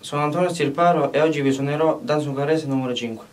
sono Antonio Stirparo e oggi vi suonerò Danzo Carrese numero 5.